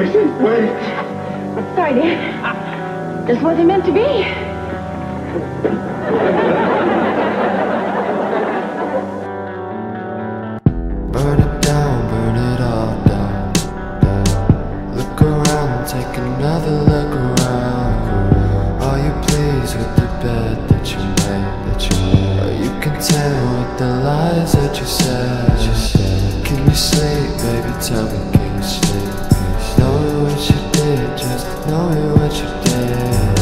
Gracie, wait. Sorry, dear. This wasn't meant to be. Burn it down, burn it all down, down. Look around, take another look around. Are you pleased with the bed that you made? That you made? Are you content with the lies that you said? You said? Can you sleep, baby? Tell me, can you sleep? Just know me what you did.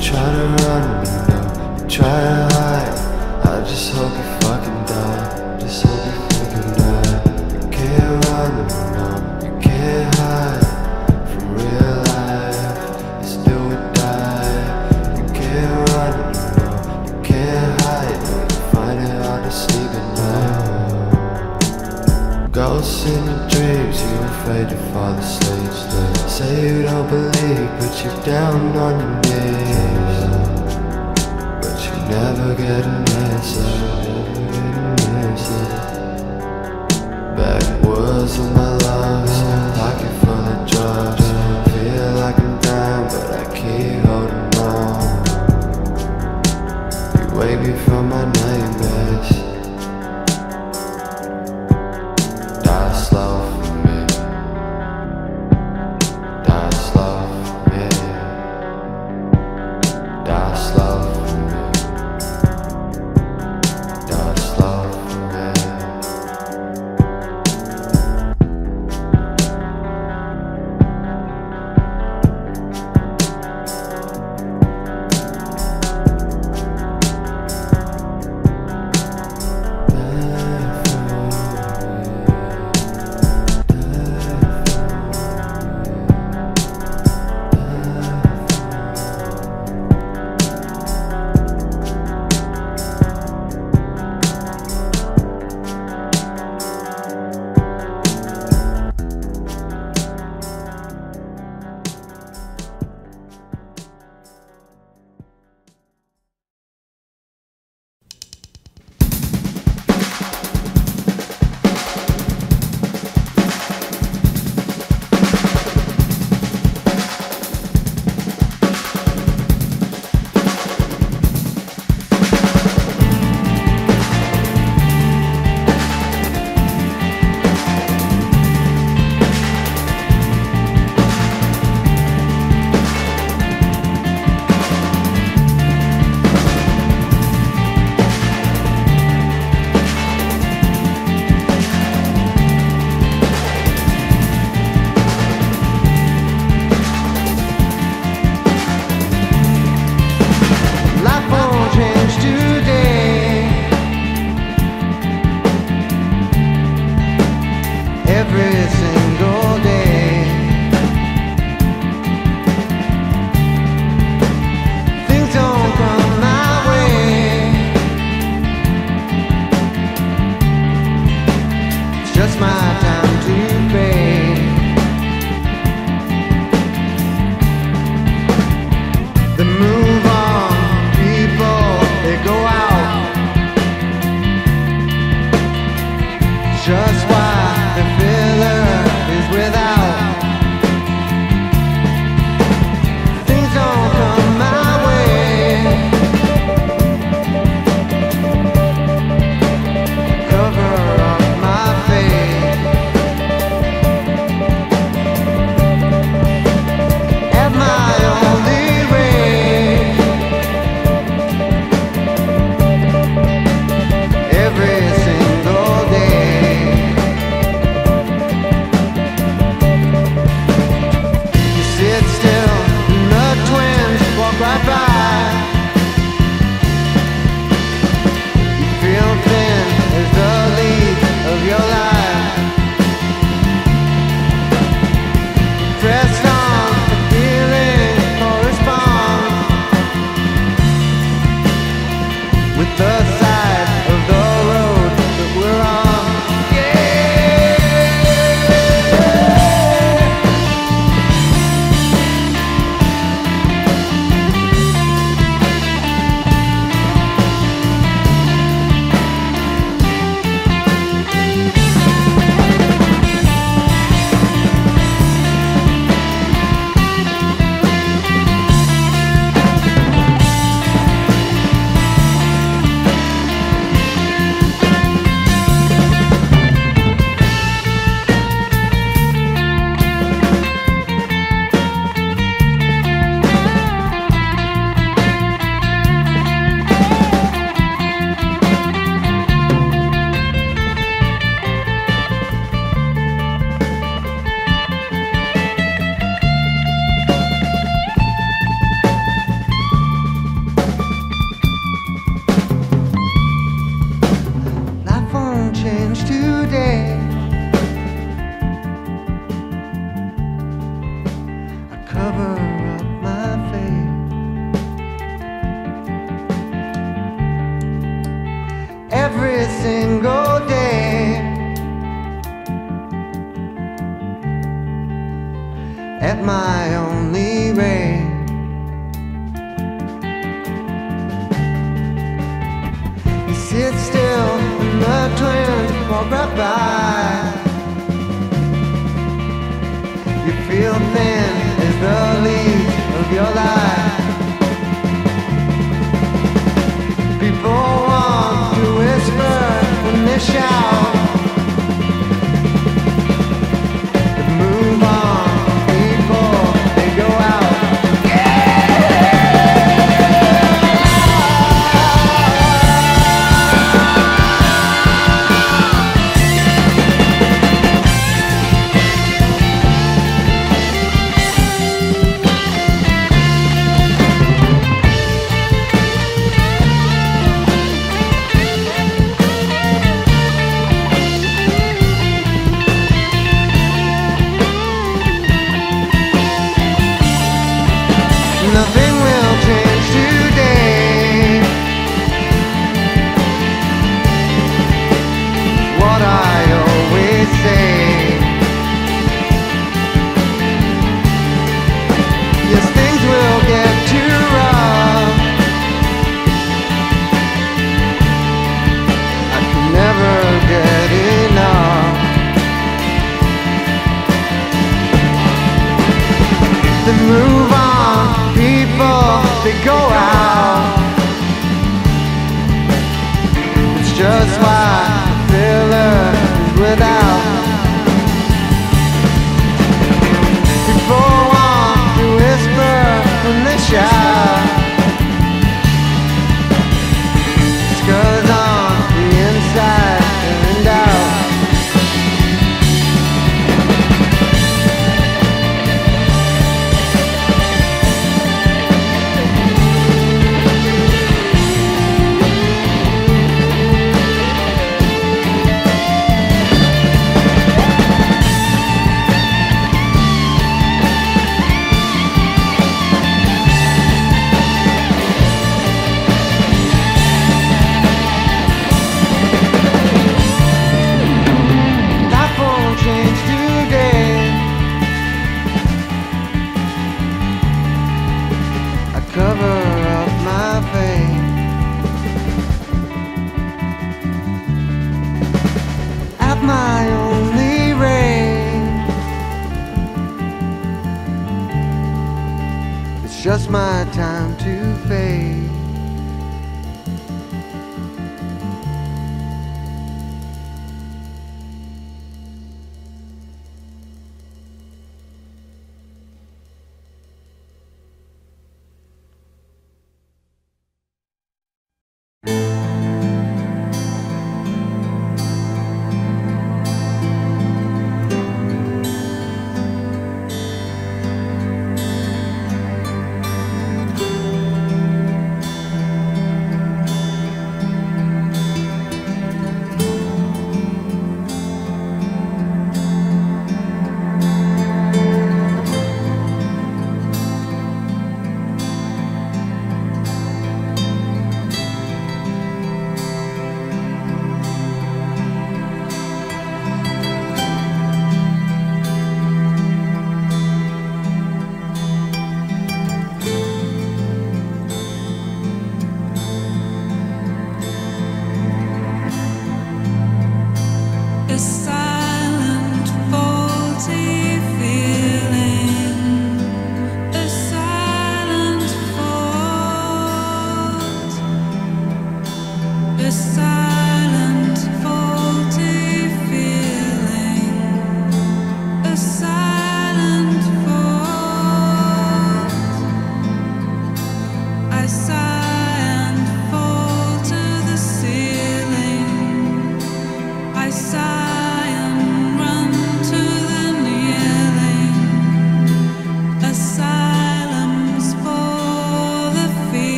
Try to run, you know, try to you're down on your knees. But you never get an my only way. You sit still and the twins walk right by. You feel thin as the leaves of your life. People want to whisper when they shout. just my time to fade.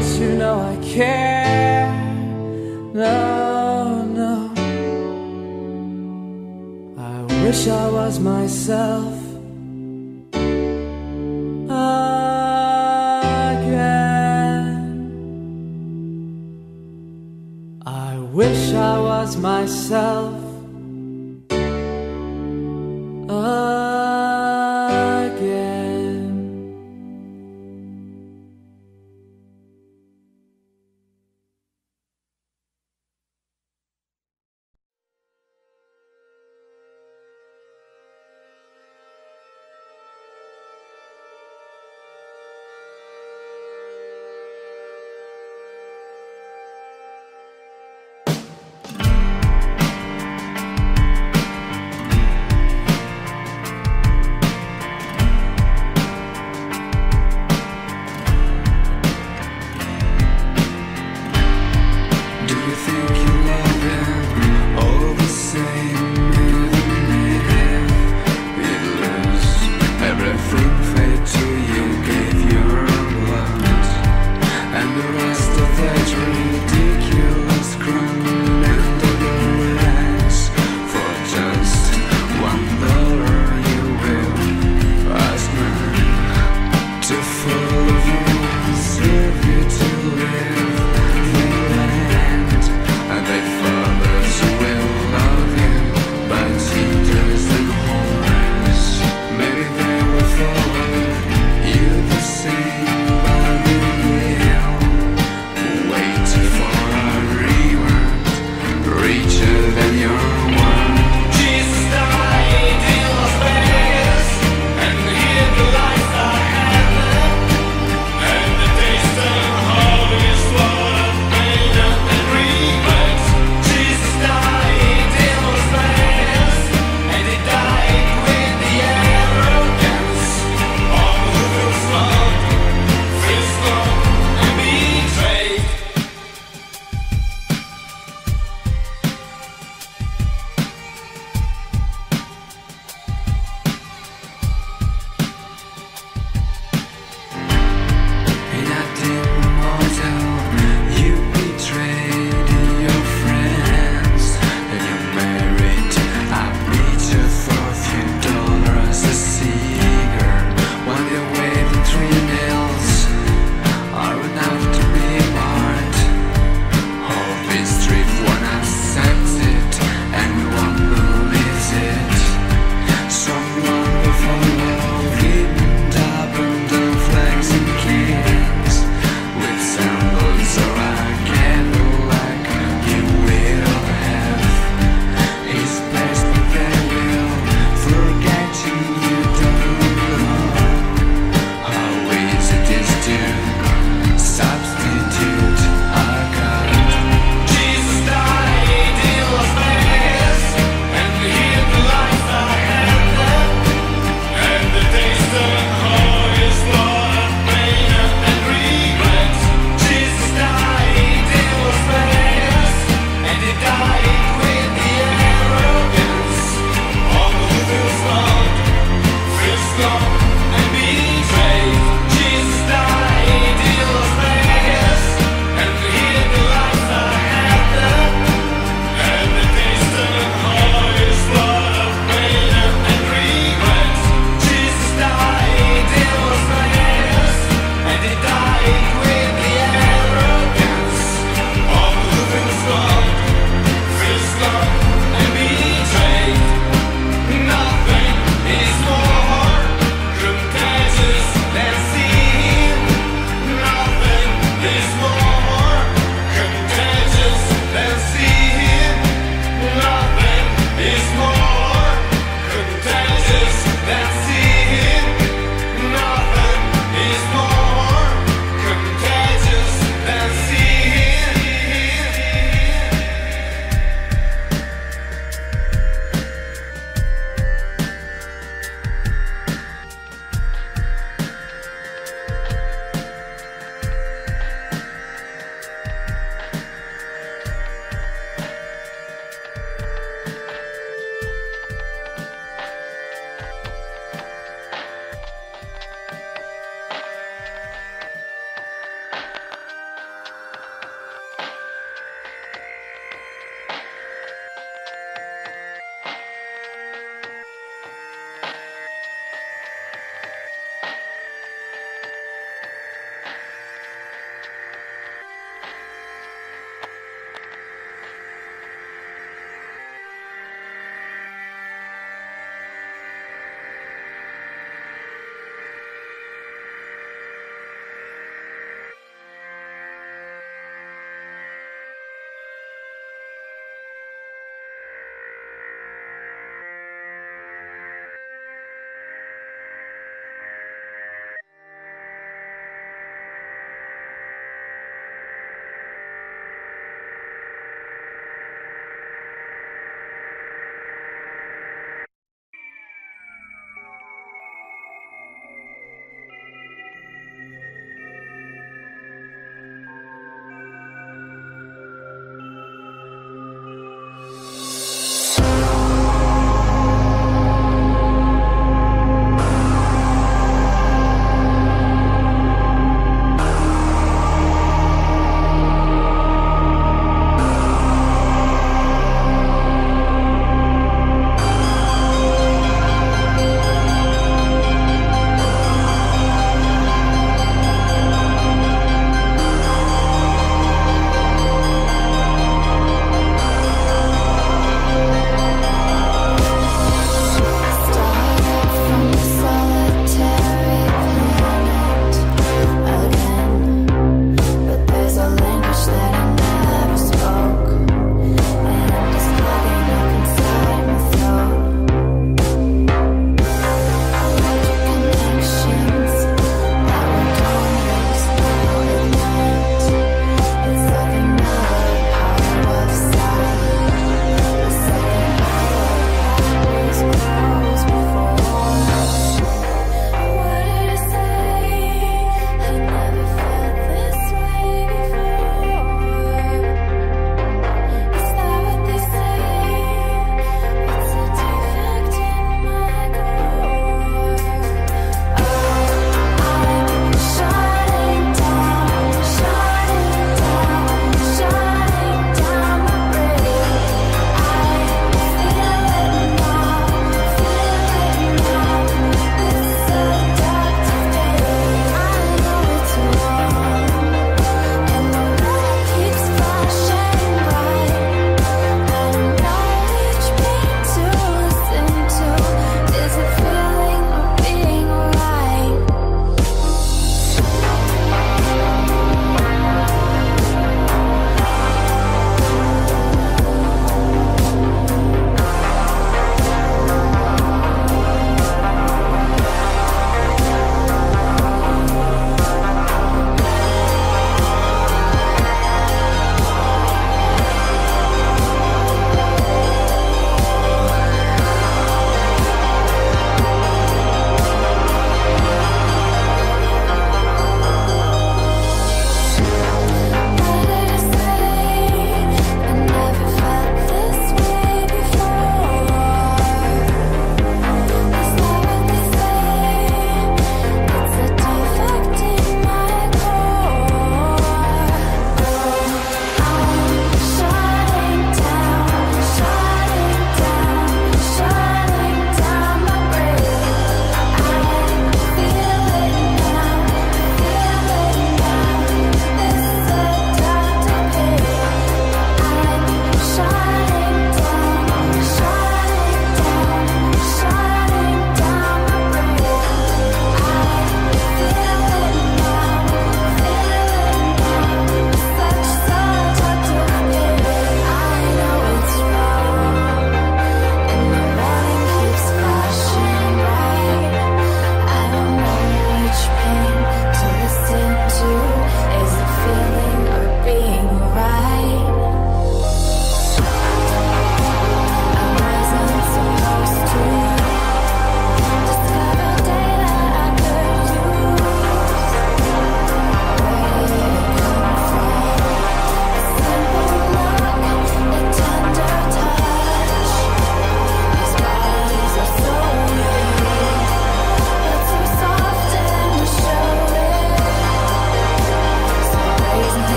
you know I care. No, no. I wish I was myself. Again. I wish I was myself.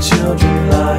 小军啦。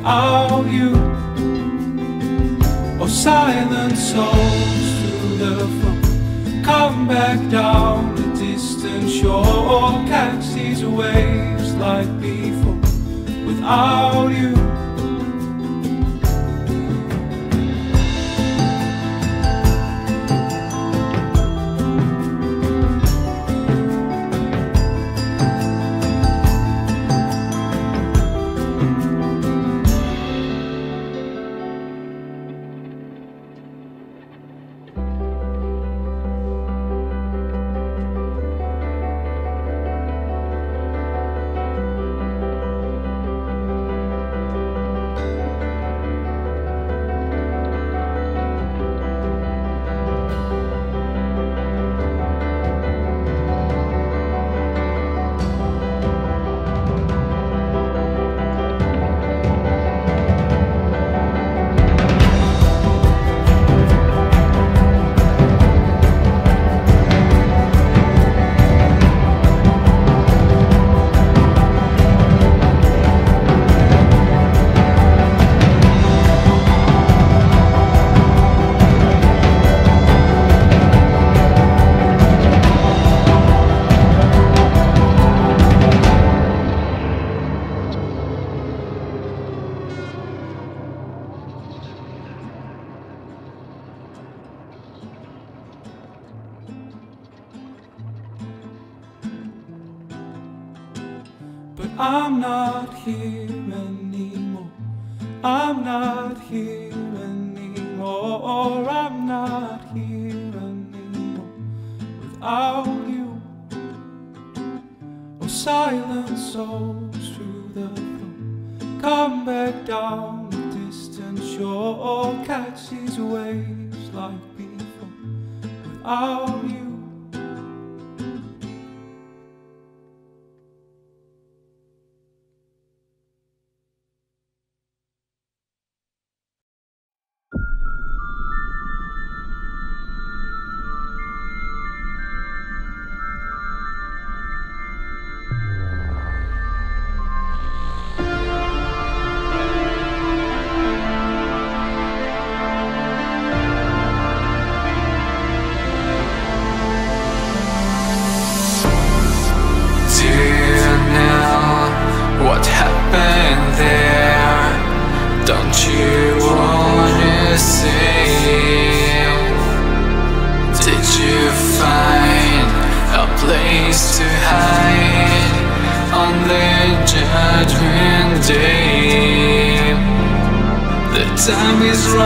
without you. Oh, silent souls through the phone, come back down the distant shore, catch these waves like before without you.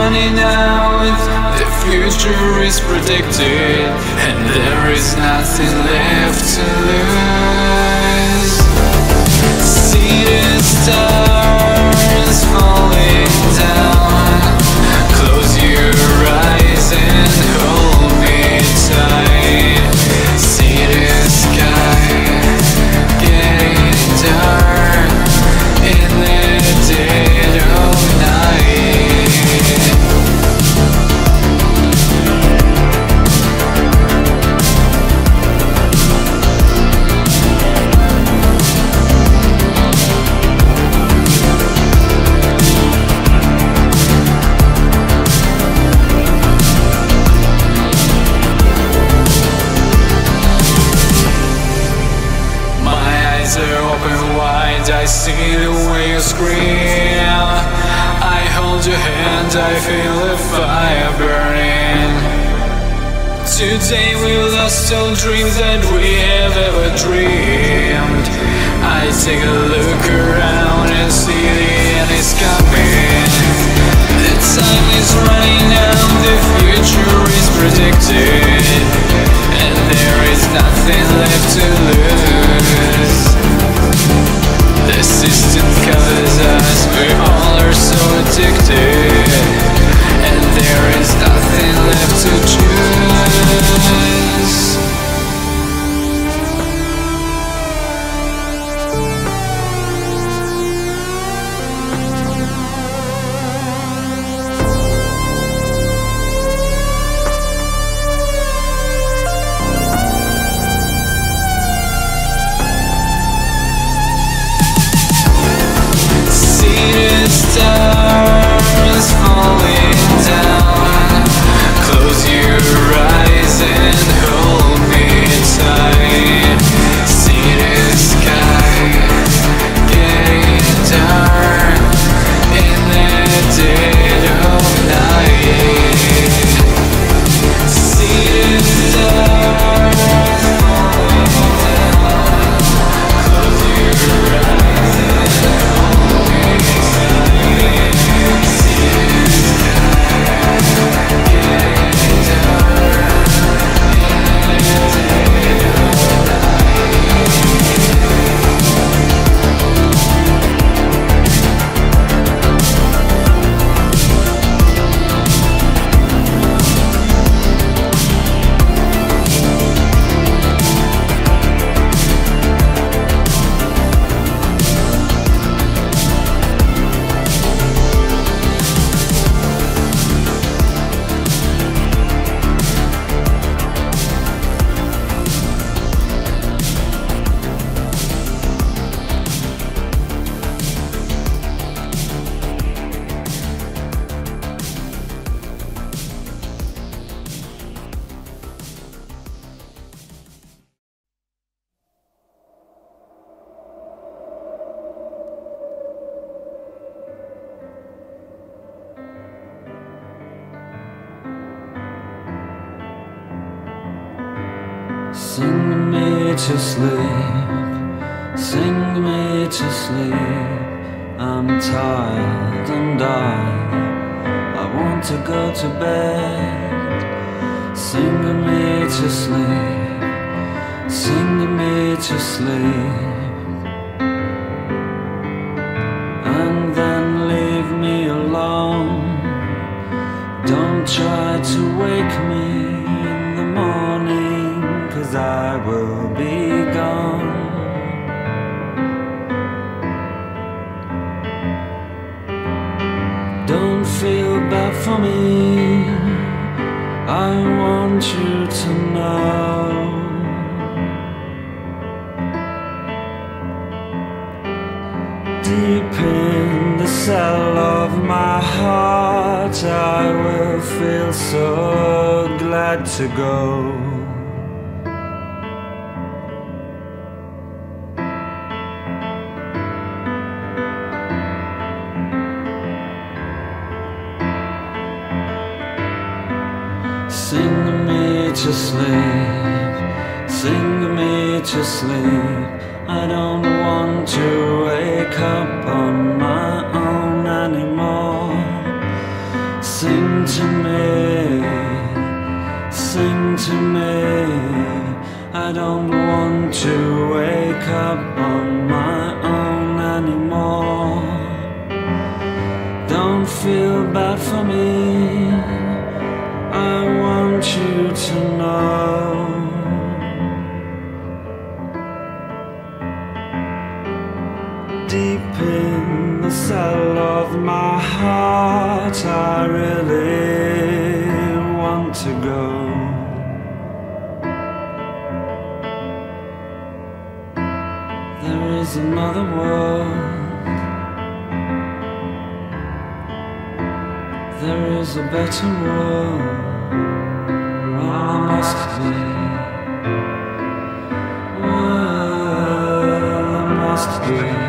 money now, the future is predicted, and there is nothing left to lose. all dreams that we have ever dreamed. I take a look around and see the end is coming. The time is running out, the future is predicted, and there is nothing left to lose. The system covers us, we all are so addicted, and there is nothing left to. deep in the cell of my heart I really want to go. There is another world. There is a better world. I must be. World I must be.